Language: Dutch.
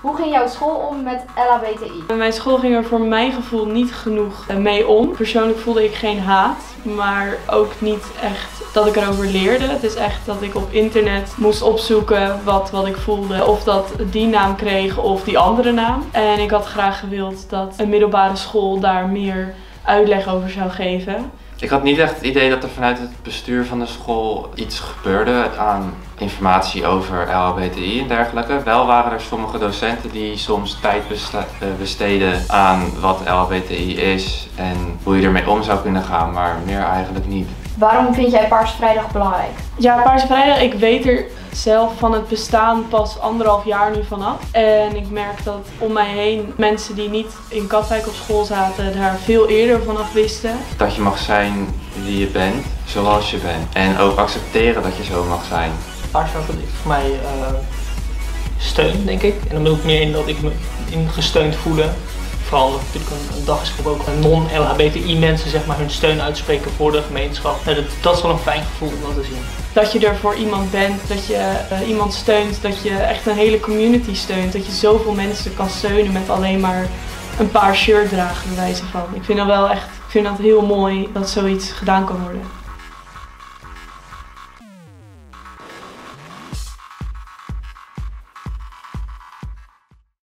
Hoe ging jouw school om met LHBTI? Mijn school ging er voor mijn gevoel niet genoeg eh, mee om. Persoonlijk voelde ik geen haat, maar ook niet echt dat ik erover leerde. Het is echt dat ik op internet moest opzoeken wat, wat ik voelde. Of dat die naam kreeg of die andere naam. En ik had graag gewild dat een middelbare school daar meer uitleg over zou geven. Ik had niet echt het idee dat er vanuit het bestuur van de school iets gebeurde aan informatie over LHBTI en dergelijke. Wel waren er sommige docenten die soms tijd eh, besteden aan wat LHBTI is en hoe je ermee om zou kunnen gaan, maar meer eigenlijk niet. Waarom vind jij Paarse Vrijdag belangrijk? Ja, Paarse Vrijdag, ik weet er zelf van het bestaan pas anderhalf jaar nu vanaf. En ik merk dat om mij heen mensen die niet in Katwijk op school zaten daar veel eerder vanaf wisten. Dat je mag zijn wie je bent, zoals je bent. En ook accepteren dat je zo mag zijn. Paarse Vrijdag is voor mij uh, steun, denk ik. En dan bedoel ik meer in dat ik me ingesteund voelen vooral natuurlijk een, dag is ook non-LHBTI mensen zeg maar, hun steun uitspreken voor de gemeenschap. dat, dat is wel een fijn gevoel om dat te zien. Dat je er voor iemand bent, dat je uh, iemand steunt, dat je echt een hele community steunt. Dat je zoveel mensen kan steunen met alleen maar een paar shirt dragen, bij wijze van. Ik vind dat wel echt, ik vind dat heel mooi dat zoiets gedaan kan worden.